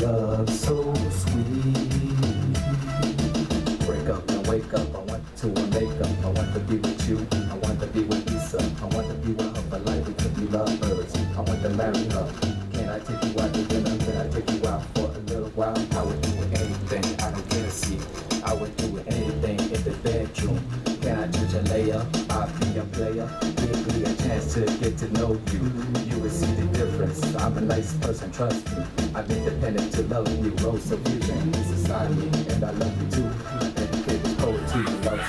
love so sweet. Break up and wake up, I want to wake up, I want to be with you, I want to be with Lisa, I want to be with her for life, we could be lovers, I want to marry her. Can I take you out to dinner? Can I take you out for a little while? I would do anything, I don't care to see. I would do anything in the bedroom. Can I touch a layer? I'll be a player. Give me a chance to get to know you. You would see nice person, trust me. I'm independent to love you. Rose of is inside me, and I love you too. So sweet. Love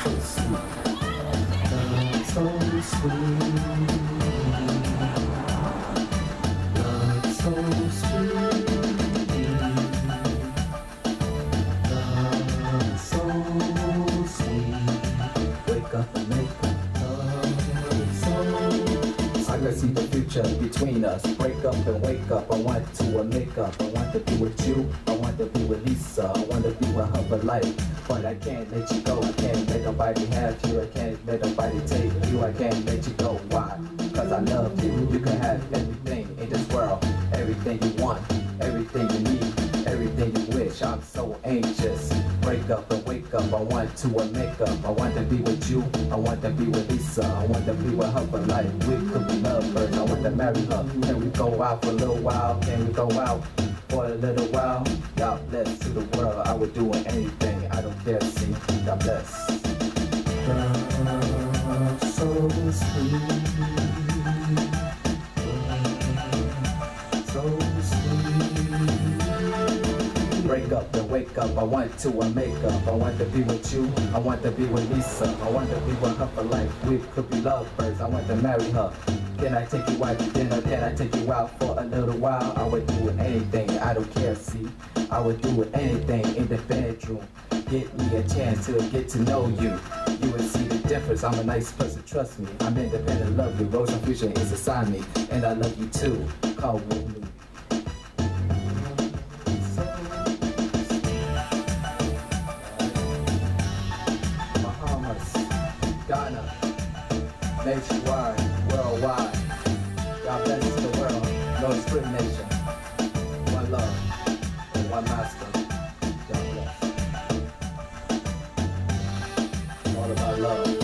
so sweet. Love so sweet. Wake up and make. Love I see future between us. Break up and wake up. I want to make up. I want to be with you. I want to be with Lisa. I want to be with her for life. But I can't let you go. I can't let nobody have you. I can't let nobody take you. I can't let you go. Why? Cause I love you. You can have everything in this world. Everything you want. Everything you need. I'm so anxious. Break up and wake up. I want to make up. I want to be with you. I want to be with Lisa. I want to be with her for life. We could be lovers. I want to marry her. Can we go out for a little while? Can we go out for a little while? God bless to the world. I would do anything. I don't care. See, God bless. Love so sweet. Break up and wake up. I want to make up. I want to be with you. I want to be with Lisa. I want to be with her for life. We could be lovebirds. I want to marry her. Can I take you out to dinner? Can I take you out for a little while? I would do anything. I don't care. See, I would do anything in the bedroom. Get me a chance to get to know you. You would see the difference. I'm a nice person, trust me. I'm independent, love you. Rose and fusion is inside me, and I love you too. Call with nationwide, worldwide. God bless the world, no discrimination. One love, one master. God bless. All about love.